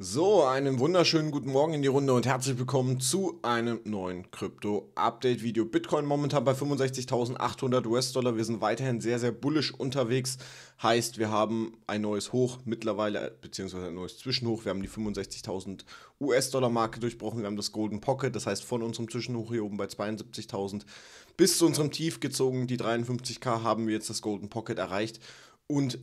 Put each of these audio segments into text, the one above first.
So, einen wunderschönen guten Morgen in die Runde und herzlich willkommen zu einem neuen Krypto-Update-Video. Bitcoin momentan bei 65.800 US-Dollar. Wir sind weiterhin sehr, sehr bullish unterwegs. Heißt, wir haben ein neues Hoch mittlerweile, beziehungsweise ein neues Zwischenhoch. Wir haben die 65.000 US-Dollar-Marke durchbrochen. Wir haben das Golden Pocket, das heißt von unserem Zwischenhoch hier oben bei 72.000 bis zu unserem Tief gezogen. Die 53k haben wir jetzt das Golden Pocket erreicht und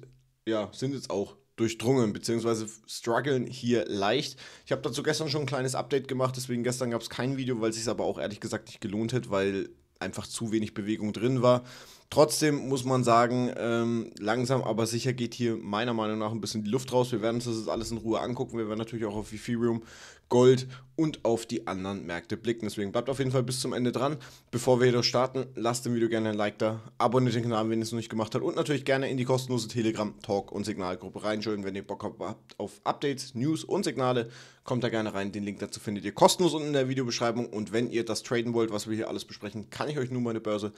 ja, sind jetzt auch durchdrungen, beziehungsweise strugglen hier leicht. Ich habe dazu gestern schon ein kleines Update gemacht, deswegen gestern gab es kein Video, weil es sich aber auch ehrlich gesagt nicht gelohnt hätte, weil einfach zu wenig Bewegung drin war. Trotzdem muss man sagen, ähm, langsam aber sicher geht hier meiner Meinung nach ein bisschen die Luft raus. Wir werden uns das jetzt alles in Ruhe angucken. Wir werden natürlich auch auf Ethereum, Gold und auf die anderen Märkte blicken. Deswegen bleibt auf jeden Fall bis zum Ende dran. Bevor wir jedoch starten, lasst dem Video gerne ein Like da, abonniert den Kanal, wenn ihr es noch nicht gemacht habt und natürlich gerne in die kostenlose Telegram, Talk und Signalgruppe reinschauen. Wenn ihr Bock habt auf Updates, News und Signale, kommt da gerne rein. Den Link dazu findet ihr kostenlos unten in der Videobeschreibung. Und wenn ihr das traden wollt, was wir hier alles besprechen, kann ich euch nur meine Börse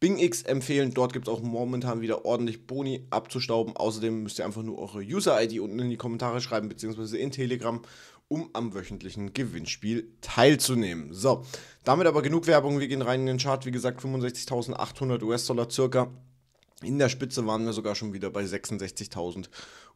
BingX empfehlen. Dort gibt es auch momentan wieder ordentlich Boni abzustauben. Außerdem müsst ihr einfach nur eure User-ID unten in die Kommentare schreiben, beziehungsweise in Telegram, um am wöchentlichen Gewinnspiel teilzunehmen. So, damit aber genug Werbung. Wir gehen rein in den Chart. Wie gesagt, 65.800 US-Dollar circa. In der Spitze waren wir sogar schon wieder bei 66.000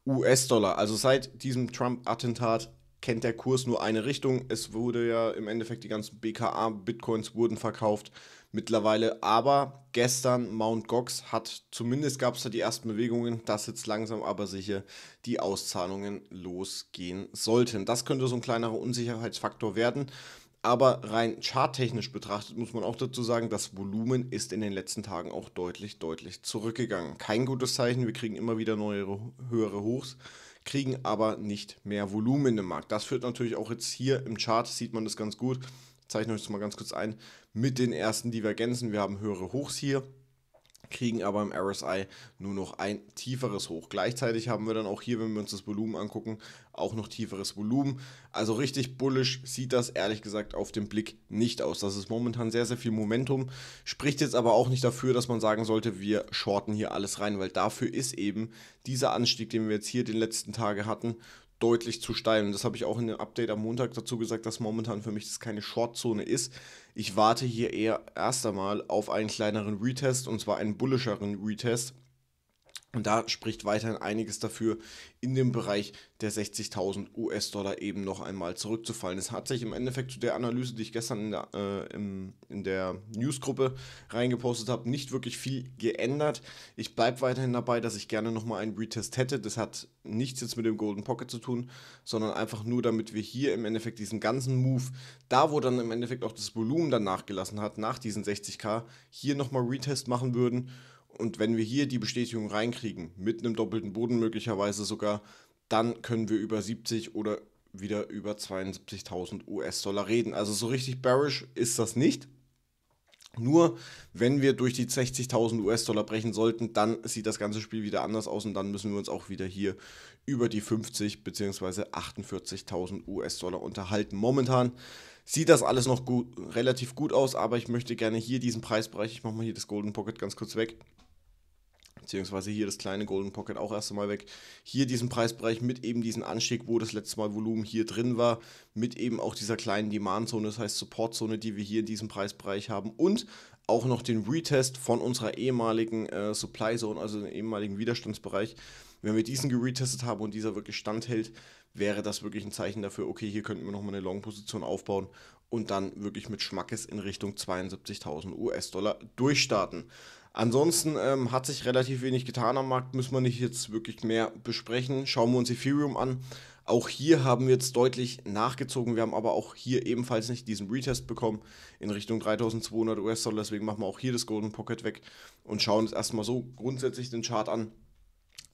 US-Dollar. Also seit diesem Trump-Attentat kennt der Kurs nur eine Richtung. Es wurde ja im Endeffekt die ganzen BKA-Bitcoins wurden verkauft mittlerweile. Aber gestern Mount Gox hat, zumindest gab es da die ersten Bewegungen, dass jetzt langsam aber sicher die Auszahlungen losgehen sollten. Das könnte so ein kleinerer Unsicherheitsfaktor werden. Aber rein charttechnisch betrachtet muss man auch dazu sagen, das Volumen ist in den letzten Tagen auch deutlich, deutlich zurückgegangen. Kein gutes Zeichen, wir kriegen immer wieder neue, höhere Hochs, kriegen aber nicht mehr Volumen im Markt. Das führt natürlich auch jetzt hier im Chart, sieht man das ganz gut, zeichne euch das mal ganz kurz ein, mit den ersten Divergenzen. Wir haben höhere Hochs hier, kriegen aber im RSI nur noch ein tieferes Hoch. Gleichzeitig haben wir dann auch hier, wenn wir uns das Volumen angucken, auch noch tieferes Volumen. Also richtig bullish sieht das ehrlich gesagt auf den Blick nicht aus. Das ist momentan sehr, sehr viel Momentum. Spricht jetzt aber auch nicht dafür, dass man sagen sollte, wir shorten hier alles rein, weil dafür ist eben dieser Anstieg, den wir jetzt hier den letzten Tage hatten, deutlich zu steil. Und das habe ich auch in dem Update am Montag dazu gesagt, dass momentan für mich das keine Shortzone ist. Ich warte hier eher erst einmal auf einen kleineren Retest und zwar einen bullischeren Retest. Und da spricht weiterhin einiges dafür, in dem Bereich der 60.000 US-Dollar eben noch einmal zurückzufallen. Es hat sich im Endeffekt zu der Analyse, die ich gestern in der, äh, im, in der Newsgruppe reingepostet habe, nicht wirklich viel geändert. Ich bleibe weiterhin dabei, dass ich gerne nochmal einen Retest hätte. Das hat nichts jetzt mit dem Golden Pocket zu tun, sondern einfach nur, damit wir hier im Endeffekt diesen ganzen Move, da wo dann im Endeffekt auch das Volumen dann nachgelassen hat, nach diesen 60k, hier nochmal Retest machen würden und wenn wir hier die Bestätigung reinkriegen, mit einem doppelten Boden möglicherweise sogar, dann können wir über 70 oder wieder über 72.000 US-Dollar reden. Also so richtig bearish ist das nicht. Nur wenn wir durch die 60.000 US-Dollar brechen sollten, dann sieht das ganze Spiel wieder anders aus und dann müssen wir uns auch wieder hier über die 50 bzw. 48.000 US-Dollar unterhalten. Momentan sieht das alles noch gut, relativ gut aus, aber ich möchte gerne hier diesen Preisbereich, ich mache mal hier das Golden Pocket ganz kurz weg, beziehungsweise hier das kleine Golden Pocket auch erst einmal weg. Hier diesen Preisbereich mit eben diesem Anstieg, wo das letzte Mal Volumen hier drin war, mit eben auch dieser kleinen Demand-Zone, das heißt Support-Zone, die wir hier in diesem Preisbereich haben und auch noch den Retest von unserer ehemaligen äh, Supply-Zone, also den ehemaligen Widerstandsbereich. Wenn wir diesen geretestet haben und dieser wirklich standhält, wäre das wirklich ein Zeichen dafür, okay, hier könnten wir nochmal eine Long-Position aufbauen und dann wirklich mit Schmackes in Richtung 72.000 US-Dollar durchstarten. Ansonsten ähm, hat sich relativ wenig getan am Markt, müssen wir nicht jetzt wirklich mehr besprechen. Schauen wir uns Ethereum an. Auch hier haben wir jetzt deutlich nachgezogen. Wir haben aber auch hier ebenfalls nicht diesen Retest bekommen in Richtung 3200 US-Dollar. Deswegen machen wir auch hier das Golden Pocket weg und schauen uns erstmal so grundsätzlich den Chart an.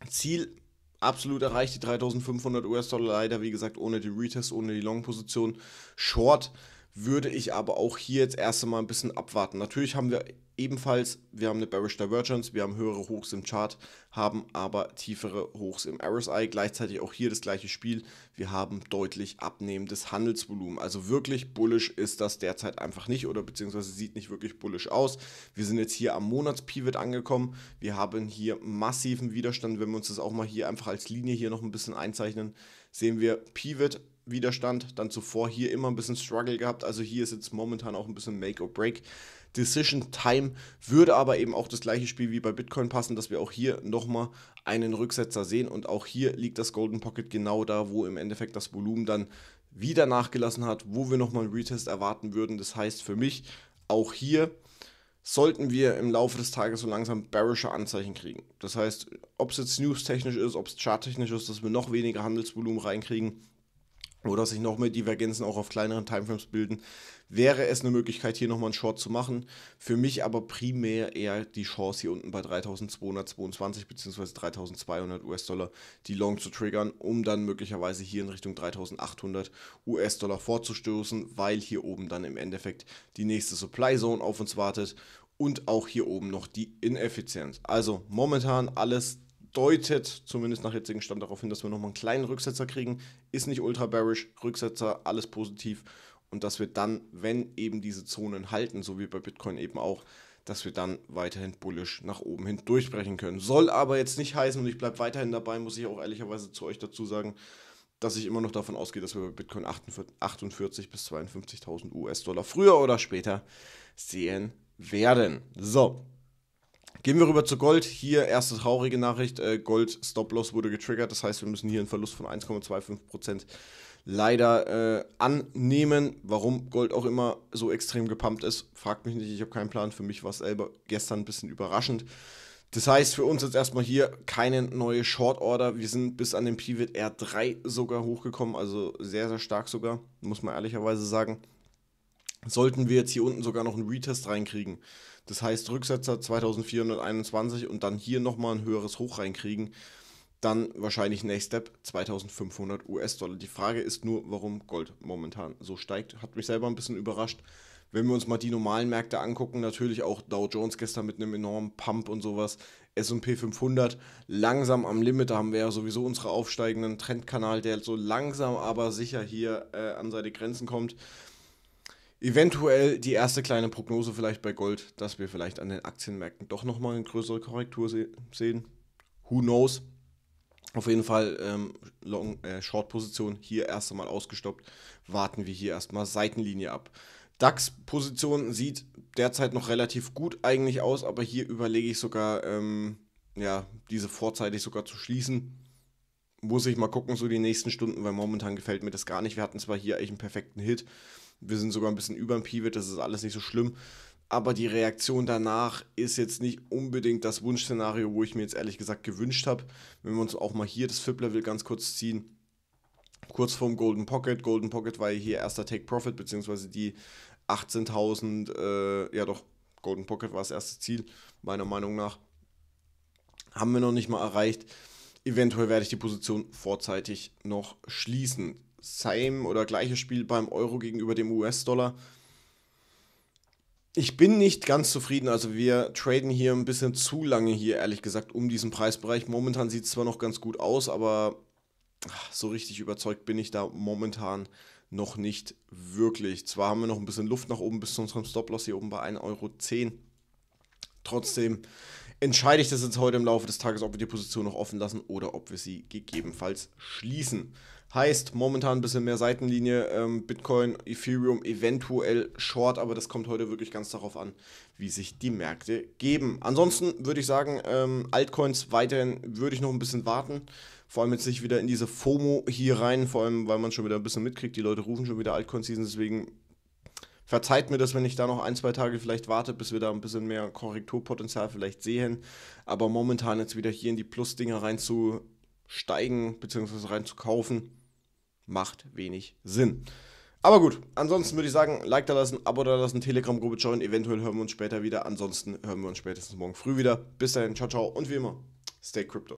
Ziel absolut erreicht, die 3500 US-Dollar leider, wie gesagt, ohne die Retest, ohne die Long-Position. Short würde ich aber auch hier jetzt erst einmal ein bisschen abwarten. Natürlich haben wir ebenfalls, wir haben eine Bearish Divergence, wir haben höhere Hochs im Chart, haben aber tiefere Hochs im RSI. Gleichzeitig auch hier das gleiche Spiel. Wir haben deutlich abnehmendes Handelsvolumen. Also wirklich bullish ist das derzeit einfach nicht oder beziehungsweise sieht nicht wirklich bullish aus. Wir sind jetzt hier am Monatspivot angekommen. Wir haben hier massiven Widerstand, wenn wir uns das auch mal hier einfach als Linie hier noch ein bisschen einzeichnen sehen wir Pivot Widerstand, dann zuvor hier immer ein bisschen Struggle gehabt. Also hier ist jetzt momentan auch ein bisschen Make or Break. Decision Time würde aber eben auch das gleiche Spiel wie bei Bitcoin passen, dass wir auch hier nochmal einen Rücksetzer sehen und auch hier liegt das Golden Pocket genau da, wo im Endeffekt das Volumen dann wieder nachgelassen hat, wo wir nochmal einen Retest erwarten würden. Das heißt für mich auch hier sollten wir im Laufe des Tages so langsam bearische Anzeichen kriegen. Das heißt, ob es jetzt news-technisch ist, ob es charttechnisch ist, dass wir noch weniger Handelsvolumen reinkriegen, oder sich noch mehr Divergenzen auch auf kleineren Timeframes bilden, wäre es eine Möglichkeit, hier nochmal einen Short zu machen. Für mich aber primär eher die Chance, hier unten bei 3222 bzw. 3200 US-Dollar die Long zu triggern, um dann möglicherweise hier in Richtung 3800 US-Dollar vorzustoßen, weil hier oben dann im Endeffekt die nächste Supply Zone auf uns wartet und auch hier oben noch die Ineffizienz. Also momentan alles deutet zumindest nach jetzigem Stand darauf hin, dass wir nochmal einen kleinen Rücksetzer kriegen. Ist nicht ultra bearish, Rücksetzer, alles positiv. Und dass wir dann, wenn eben diese Zonen halten, so wie bei Bitcoin eben auch, dass wir dann weiterhin bullish nach oben hin durchbrechen können. Soll aber jetzt nicht heißen, und ich bleibe weiterhin dabei, muss ich auch ehrlicherweise zu euch dazu sagen, dass ich immer noch davon ausgehe, dass wir bei Bitcoin 48 bis 52.000 US-Dollar früher oder später sehen werden. So, Gehen wir rüber zu Gold. Hier erste traurige Nachricht. Äh, Gold Stop-Loss wurde getriggert. Das heißt, wir müssen hier einen Verlust von 1,25% leider äh, annehmen. Warum Gold auch immer so extrem gepumpt ist, fragt mich nicht. Ich habe keinen Plan. Für mich war es selber gestern ein bisschen überraschend. Das heißt für uns jetzt erstmal hier keine neue Short Order. Wir sind bis an den Pivot R3 sogar hochgekommen, also sehr, sehr stark sogar, muss man ehrlicherweise sagen. Sollten wir jetzt hier unten sogar noch einen Retest reinkriegen, das heißt, Rücksetzer 2421 und dann hier nochmal ein höheres Hoch reinkriegen. Dann wahrscheinlich Next Step 2500 US-Dollar. Die Frage ist nur, warum Gold momentan so steigt. Hat mich selber ein bisschen überrascht. Wenn wir uns mal die normalen Märkte angucken, natürlich auch Dow Jones gestern mit einem enormen Pump und sowas. SP 500 langsam am Limit. Da haben wir ja sowieso unsere aufsteigenden Trendkanal, der so langsam aber sicher hier äh, an seine Grenzen kommt eventuell die erste kleine Prognose vielleicht bei Gold, dass wir vielleicht an den Aktienmärkten doch nochmal eine größere Korrektur se sehen. Who knows? Auf jeden Fall ähm, äh, Short-Position hier erst einmal ausgestoppt. Warten wir hier erstmal Seitenlinie ab. DAX-Position sieht derzeit noch relativ gut eigentlich aus, aber hier überlege ich sogar, ähm, ja, diese vorzeitig sogar zu schließen. Muss ich mal gucken, so die nächsten Stunden, weil momentan gefällt mir das gar nicht. Wir hatten zwar hier eigentlich einen perfekten Hit, wir sind sogar ein bisschen über dem Pivot, das ist alles nicht so schlimm. Aber die Reaktion danach ist jetzt nicht unbedingt das Wunschszenario, wo ich mir jetzt ehrlich gesagt gewünscht habe. Wenn wir uns auch mal hier das Flip-Level ganz kurz ziehen, kurz vorm Golden Pocket. Golden Pocket war hier erster Take Profit, beziehungsweise die 18.000, äh, ja doch, Golden Pocket war das erste Ziel, meiner Meinung nach. Haben wir noch nicht mal erreicht. Eventuell werde ich die Position vorzeitig noch schließen same oder gleiches Spiel beim Euro gegenüber dem US-Dollar. Ich bin nicht ganz zufrieden. Also wir traden hier ein bisschen zu lange hier, ehrlich gesagt, um diesen Preisbereich. Momentan sieht es zwar noch ganz gut aus, aber so richtig überzeugt bin ich da momentan noch nicht wirklich. Zwar haben wir noch ein bisschen Luft nach oben bis zu unserem Stop-Loss hier oben bei 1,10 Euro. Trotzdem entscheide ich das jetzt heute im Laufe des Tages, ob wir die Position noch offen lassen oder ob wir sie gegebenenfalls schließen. Heißt momentan ein bisschen mehr Seitenlinie, ähm, Bitcoin, Ethereum eventuell short, aber das kommt heute wirklich ganz darauf an, wie sich die Märkte geben. Ansonsten würde ich sagen, ähm, Altcoins weiterhin würde ich noch ein bisschen warten. Vor allem jetzt nicht wieder in diese FOMO hier rein, vor allem weil man schon wieder ein bisschen mitkriegt, die Leute rufen schon wieder Altcoin-Season, deswegen verzeiht mir das, wenn ich da noch ein, zwei Tage vielleicht warte, bis wir da ein bisschen mehr Korrekturpotenzial vielleicht sehen. Aber momentan jetzt wieder hier in die Plus-Dinger rein zu steigen bzw. rein zu kaufen, macht wenig Sinn. Aber gut, ansonsten würde ich sagen, Like da lassen, Abo da lassen, Telegram-Gruppe joinen. Eventuell hören wir uns später wieder. Ansonsten hören wir uns spätestens morgen früh wieder. Bis dahin, ciao, ciao und wie immer, stay crypto.